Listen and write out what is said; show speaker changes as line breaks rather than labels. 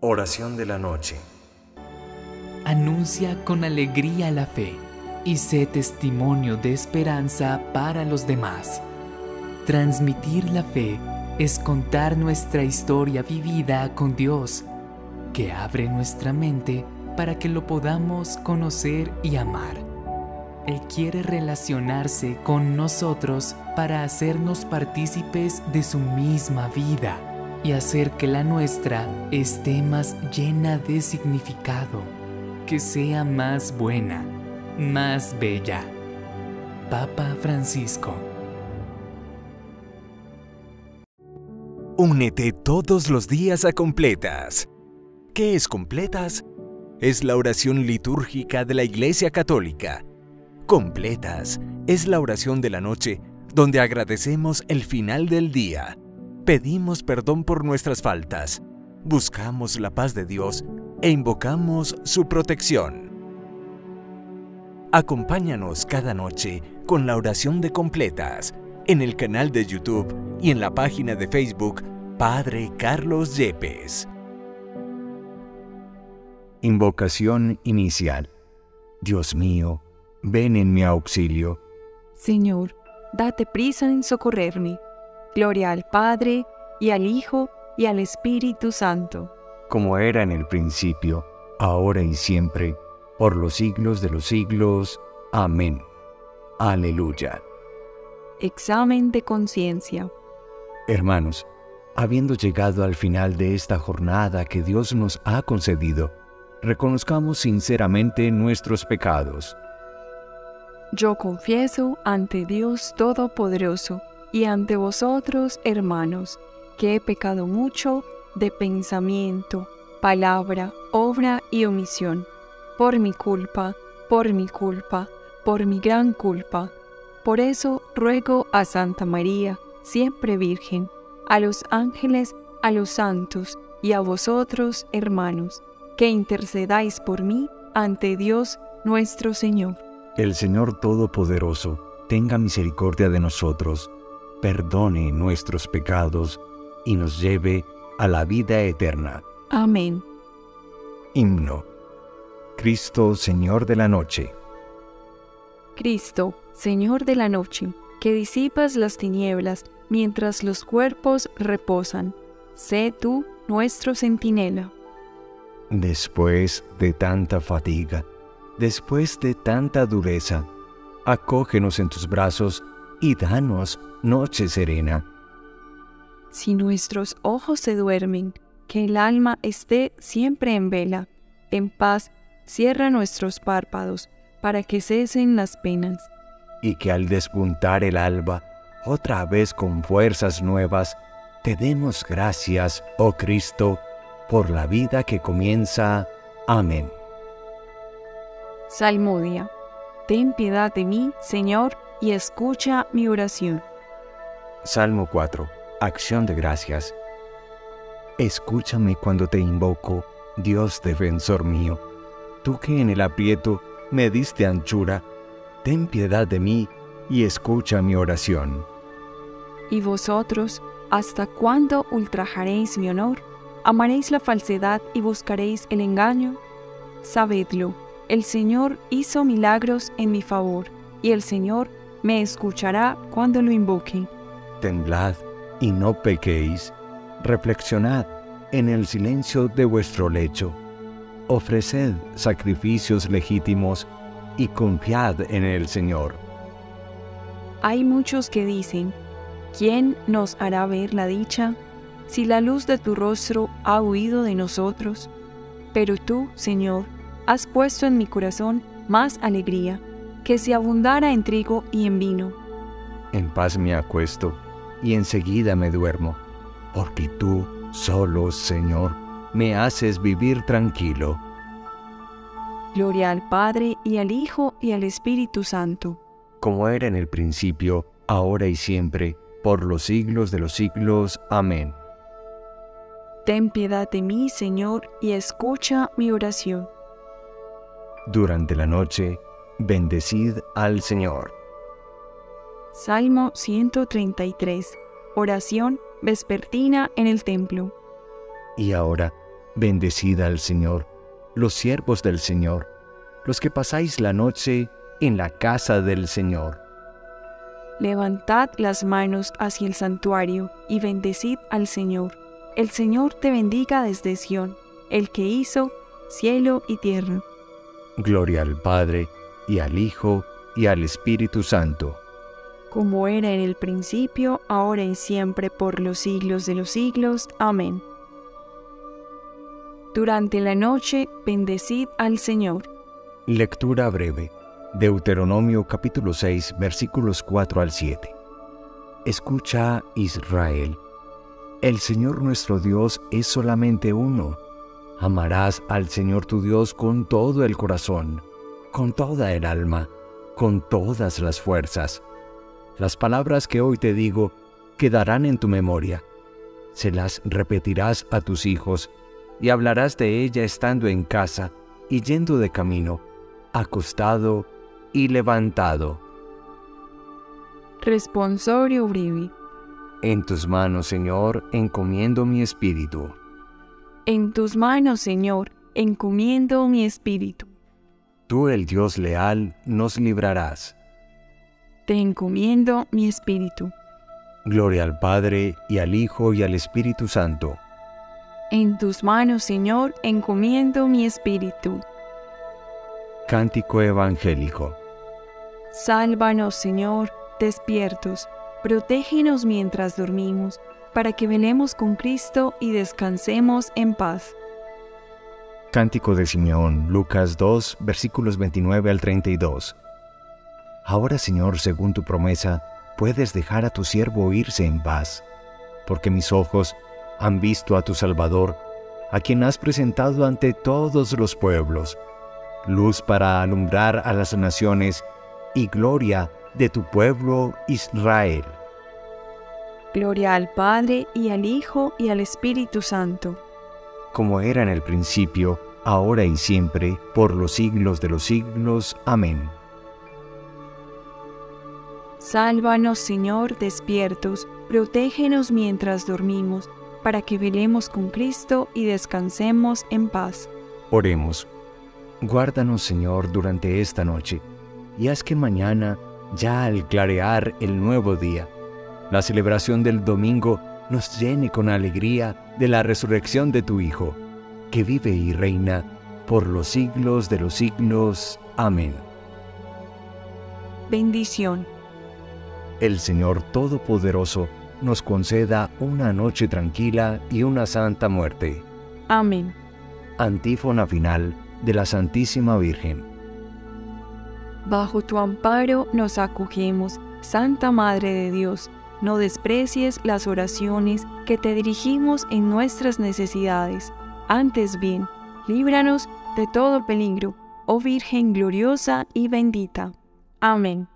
Oración de la noche.
Anuncia con alegría la fe y sé testimonio de esperanza para los demás. Transmitir la fe es contar nuestra historia vivida con Dios, que abre nuestra mente para que lo podamos conocer y amar. Él quiere relacionarse con nosotros para hacernos partícipes de su misma vida y hacer que la nuestra esté más llena de significado, que sea más buena, más bella. Papa Francisco.
Únete todos los días a Completas. ¿Qué es Completas? Es la oración litúrgica de la Iglesia Católica. Completas es la oración de la noche donde agradecemos el final del día, pedimos perdón por nuestras faltas, buscamos la paz de Dios e invocamos su protección. Acompáñanos cada noche con la oración de completas en el canal de YouTube y en la página de Facebook Padre Carlos Yepes. Invocación inicial. Dios mío, ven en mi auxilio.
Señor, date prisa en socorrerme. Gloria al Padre, y al Hijo, y al Espíritu Santo.
Como era en el principio, ahora y siempre, por los siglos de los siglos. Amén. Aleluya.
Examen de conciencia.
Hermanos, habiendo llegado al final de esta jornada que Dios nos ha concedido, reconozcamos sinceramente nuestros pecados.
Yo confieso ante Dios Todopoderoso y ante vosotros, hermanos, que he pecado mucho de pensamiento, palabra, obra y omisión, por mi culpa, por mi culpa, por mi gran culpa. Por eso ruego a Santa María, siempre Virgen, a los ángeles, a los santos y a vosotros, hermanos, que intercedáis por mí ante Dios nuestro Señor.
El Señor Todopoderoso tenga misericordia de nosotros, perdone nuestros pecados y nos lleve a la vida eterna.
Amén.
Himno. Cristo, Señor de la noche.
Cristo, Señor de la noche, que disipas las tinieblas mientras los cuerpos reposan, sé tú nuestro centinela.
Después de tanta fatiga, después de tanta dureza, acógenos en tus brazos y danos noche serena.
Si nuestros ojos se duermen, que el alma esté siempre en vela, en paz, cierra nuestros párpados, para que cesen las penas.
Y que al despuntar el alba, otra vez con fuerzas nuevas, te demos gracias, oh Cristo, por la vida que comienza. Amén.
Salmodia. Ten piedad de mí, Señor, y escucha mi oración.
Salmo 4. Acción de gracias. Escúchame cuando te invoco, Dios defensor mío. Tú que en el aprieto me diste anchura, ten piedad de mí y escucha mi oración.
¿Y vosotros, hasta cuándo ultrajaréis mi honor? ¿Amaréis la falsedad y buscaréis el engaño? Sabedlo, el Señor hizo milagros en mi favor, y el Señor me escuchará cuando lo invoque.
Temblad y no pequéis, reflexionad en el silencio de vuestro lecho, ofreced sacrificios legítimos y confiad en el Señor.
Hay muchos que dicen, ¿quién nos hará ver la dicha si la luz de tu rostro ha huido de nosotros? Pero tú, Señor, has puesto en mi corazón más alegría que si abundara en trigo y en vino.
En paz me acuesto y enseguida me duermo, porque tú, solo, Señor, me haces vivir tranquilo.
Gloria al Padre y al Hijo y al Espíritu Santo.
Como era en el principio, ahora y siempre, por los siglos de los siglos. Amén.
Ten piedad de mí, Señor, y escucha mi oración.
Durante la noche, bendecid al Señor.
Salmo 133. Oración vespertina en el templo.
Y ahora, Bendecida al Señor, los siervos del Señor, los que pasáis la noche en la casa del Señor.
Levantad las manos hacia el santuario y bendecid al Señor. El Señor te bendiga desde Sión, el que hizo cielo y tierra.
Gloria al Padre, y al Hijo, y al Espíritu Santo.
Como era en el principio, ahora y siempre, por los siglos de los siglos. Amén. Durante la noche, bendecid al Señor.
Lectura breve. Deuteronomio capítulo 6 versículos 4 al 7. Escucha, Israel. El Señor nuestro Dios es solamente uno. Amarás al Señor tu Dios con todo el corazón, con toda el alma, con todas las fuerzas. Las palabras que hoy te digo quedarán en tu memoria. Se las repetirás a tus hijos y hablarás de ella estando en casa y yendo de camino, acostado y levantado.
Responsorio Uribi.
En tus manos, Señor, encomiendo mi espíritu.
En tus manos, Señor, encomiendo mi espíritu.
Tú, el Dios leal, nos librarás.
Te encomiendo mi espíritu.
Gloria al Padre, y al Hijo, y al Espíritu Santo.
En tus manos, Señor, encomiendo mi espíritu.
Cántico Evangélico.
Sálvanos, Señor, despiertos, protégenos mientras dormimos, para que velemos con Cristo y descansemos en paz.
Cántico de Simeón, Lucas 2, versículos 29 al 32. Ahora, Señor, según tu promesa, puedes dejar a tu siervo irse en paz, porque mis ojos han visto a tu Salvador, a quien has presentado ante todos los pueblos, luz para alumbrar a las naciones y gloria de tu pueblo Israel.
Gloria al Padre y al Hijo y al Espíritu Santo.
Como era en el principio, ahora y siempre, por los siglos de los siglos. Amén.
Sálvanos, Señor, despiertos, protégenos mientras dormimos, para que velemos con Cristo y descansemos en paz.
Oremos. Guárdanos, Señor, durante esta noche, y haz que mañana, ya al clarear el nuevo día, la celebración del domingo nos llene con alegría de la resurrección de tu Hijo, que vive y reina por los siglos de los siglos. Amén.
Bendición.
El Señor Todopoderoso nos conceda una noche tranquila y una santa muerte.
Amén.
Antífona final de la Santísima Virgen.
Bajo tu amparo nos acogemos, Santa Madre de Dios. No desprecies las oraciones que te dirigimos en nuestras necesidades. Antes bien, líbranos de todo peligro, oh Virgen gloriosa y bendita. Amén.